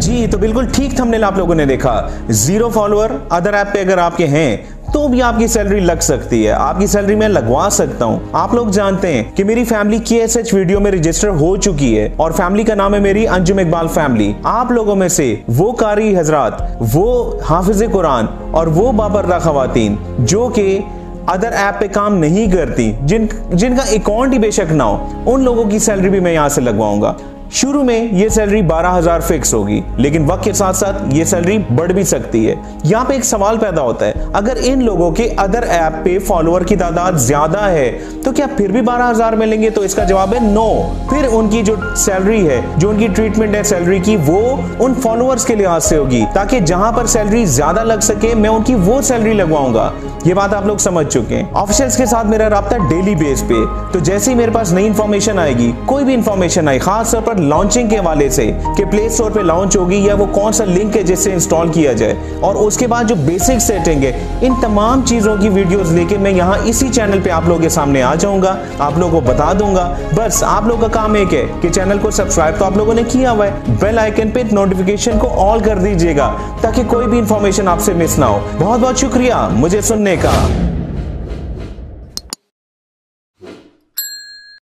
जी तो बिल्कुल ठीक थंबनेल आप लोगों ने देखा। ज़ीरो फॉलोअर अदर ऐप पे अगर आपके हैं तो भी आपकी सैलरी लग सकती है। आपकी सैलरी मैं लगवा सकता हूँ। आप लोग जानते हैं कि मेरी फैमिली के एस एच वीडियो में रजिस्टर हो चुकी है और फैमिली का नाम है मेरी अंजुम इकबाल फैमिली आप लोगों में से वो कारी हजरात, वो हाफिज कुरान और वो बाबरदा खातन जो कि अदर ऐप पे काम नहीं करती, जिन, जिनका अकाउंट ही बेशक ना हो, उन लोगों की सैलरी भी मैं यहाँ से लगवाऊँगा। शुरू में ये सैलरी बारह हज़ार फिक्स होगी, लेकिन वक्त के साथ साथ ये सैलरी बढ़ भी सकती है। यहाँ पे एक सवाल पैदा होता है, अगर इन लोगों के अदर ऐप पे फॉलोअर की तादाद ज़्यादा है तो क्या फिर भी बारह हज़ार मिलेंगे? तो इसका जवाब है नो फिर उनकी जो सैलरी है, जो उनकी ट्रीटमेंट है सैलरी की, वो उन फॉलोअर्स के लिहाज से होगी, ताकि जहाँ पर सैलरी ज़्यादा लग सके, मैं उनकी वो सैलरी लगवाऊँगा। ये बात आप लोग समझ चुके हैं। ऑफिशियल्स के साथ मेरा रहा डेली बेस पे तो जैसे ही मेरे पास नई इंफॉर्मेशन आएगी, कोई भी इंफॉर्मेशन आई खास तौर पर लॉन्चिंग के हवाले से कि प्ले स्टोर पे लॉन्च होगी या वो कौन सा लिंक है जिससे इंस्टॉल किया जाए। और उसके बाद जो बेसिक सेटिंग है, इन तमाम चीज़ों की वीडियोस लेके मैं यहाँ इसी चैनल पे आप लोगों के सामने आ जाऊँगा। आप लोगों को बता दूँगा। बस आप लोगों का काम एक है कि चैनल को सब्सक्राइब तो आप लोगों ने किया हुआ है। बेल आइकन पे नोटिफिकेशन को ऑल कर दीजिएगा ताकि कोई भी इंफॉर्मेशन आपसे मिस ना हो। बहुत बहुत शुक्रिया मुझे सुनने का।